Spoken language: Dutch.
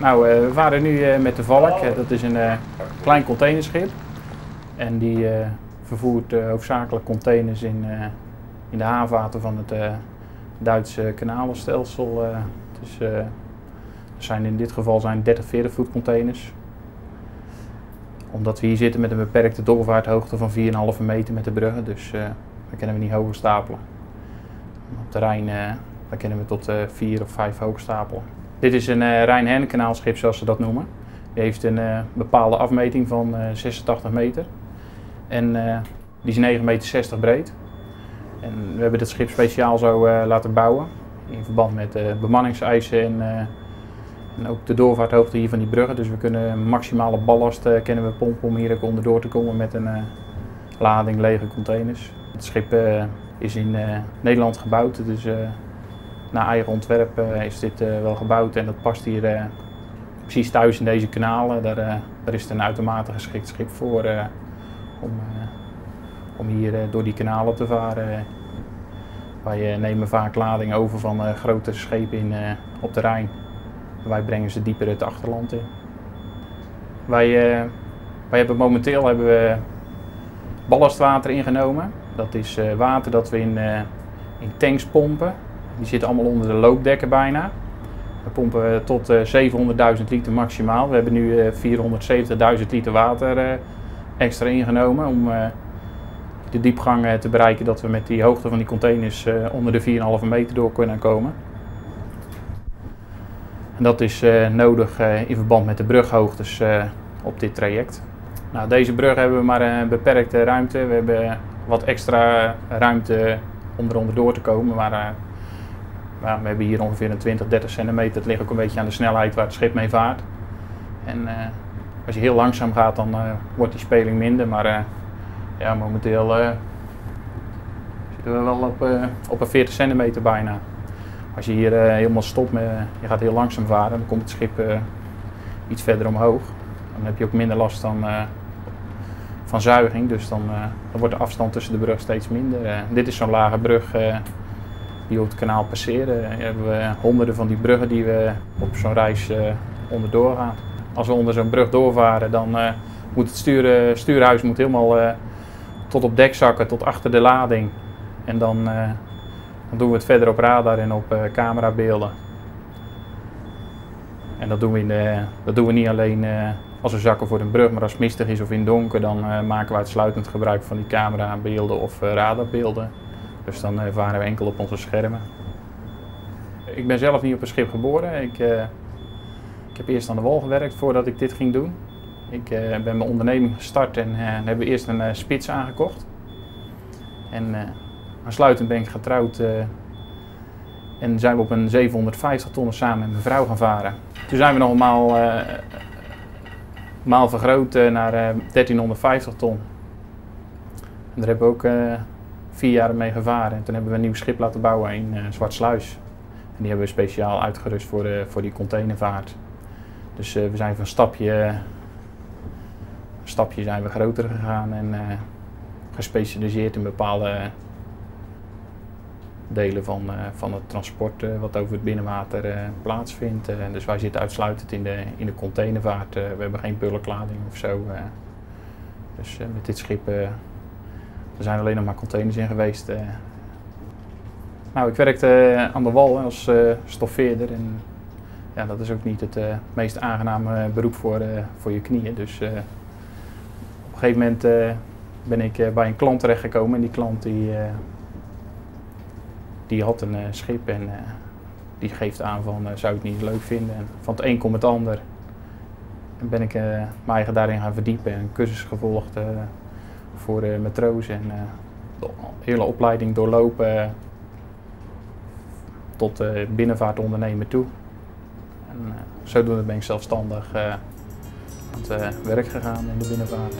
Nou, we varen nu met de Valk. dat is een klein containerschip. En die vervoert hoofdzakelijk containers in, in de havenwater van het Duitse kanalenstelsel. dus, zijn in dit geval zijn 30, 40 voet containers omdat we hier zitten met een beperkte doorvaarthoogte van 4,5 meter met de bruggen, dus uh, dan kunnen we niet hoger stapelen. Op Rijn uh, dan kunnen we tot uh, eh, 4 of 5 hoog stapelen. Dit is een uh, rijn kanaalschip zoals ze dat noemen. Die heeft een bepaalde afmeting van 86 meter en die is 9,60 meter breed. En we hebben dit schip speciaal zo laten bouwen in verband met bemanningseisen en en ook de doorvaarthoogte hier van die bruggen. Dus we kunnen maximale ballast kunnen we pompen om hier ook onderdoor te komen met een lading lege containers. Het schip is in Nederland gebouwd, dus naar eigen ontwerp is dit wel gebouwd en dat past hier precies thuis in deze kanalen. Daar, daar is het een uitermate geschikt schip voor om, om hier door die kanalen te varen. Wij nemen vaak lading over van grote schepen op de Rijn. Wij brengen ze dieper het achterland in. Wij, wij hebben momenteel hebben we ballastwater ingenomen. Dat is water dat we in, in tanks pompen. Die zitten allemaal onder de loopdekken bijna. We pompen tot 700.000 liter maximaal. We hebben nu 470.000 liter water extra ingenomen om de diepgang te bereiken dat we met die hoogte van die containers onder de 4,5 meter door kunnen komen. En dat is nodig in verband met de brughoogtes op dit traject. Nou, deze brug hebben we maar een beperkte ruimte. We hebben wat extra ruimte om eronder door te komen. Maar we hebben hier ongeveer een 20, 30 centimeter. Het ligt ook een beetje aan de snelheid waar het schip mee vaart. En als je heel langzaam gaat, dan wordt die speling minder. Maar ja, momenteel zitten we wel op, op een 40 centimeter bijna. Als je hier helemaal stopt, met, je gaat heel langzaam varen, dan komt het schip iets verder omhoog. Dan heb je ook minder last dan, van zuiging, dus dan, dan, wordt de afstand tussen de brug steeds minder. dit is zo'n lage brug die op het kanaal passeren. Hebben we honderden van die bruggen die we op zo'n reis onderdoor gaan. Als we onder zo'n brug doorvaren, dan moet het stuur, stuurhuis moet helemaal tot op dek zakken, tot achter de lading. En dan dan doen we het verder op radar en op camerabeelden. En dat doen we, in dat doen we niet alleen als we zakken voor een brug, maar als het mistig is of in donker, dan maken we uitsluitend gebruik van die camerabeelden of radarbeelden. Dus dan varen we enkel op onze schermen. Ik ben zelf niet op een schip geboren. Ik, ik heb eerst aan de wal gewerkt voordat ik dit ging doen. Ik ben mijn onderneming gestart en hebben we eerst een spits aangekocht. En Aansluitend ben ik getrouwd uh, en zijn we op een 750 tonnen samen met mijn vrouw gaan varen. Toen zijn we nog eenmaal uh, maal vergroot uh, naar 1350 ton. En daar hebben we ook vier jaar mee gevaren. En toen hebben we een nieuw schip laten bouwen in Zwartsluis. En die hebben we speciaal uitgerust voor, de, voor die containervaart. Dus we zijn van stapje, stapje zijn we groter gegaan en gespecialiseerd in bepaalde delen van, uh, van het transport uh, wat over het binnenwater uh, plaatsvindt. dus wij zitten uitsluitend in de, in de containervaart. we hebben geen bulklading of zo. dus met dit schip er zijn alleen nog maar containers in geweest. Nou, ik werkte aan de wal als stoffeerder. En, ja, dat is ook niet het meest aangename beroep voor, voor je knieën. Dus op een gegeven moment ben ik bij een klant terechtgekomen en die klant die, die had een uh, schip en uh, die geeft aan van uh, zou ik het niet leuk vinden. En van het een komt het ander. En ben ik mijn eigen daarin gaan verdiepen en cursus gevolgd voor matrozen en de hele opleiding doorlopen tot binnenvaartondernemer toe. En zodoende ben ik zelfstandig aan het werk gegaan in de binnenvaart.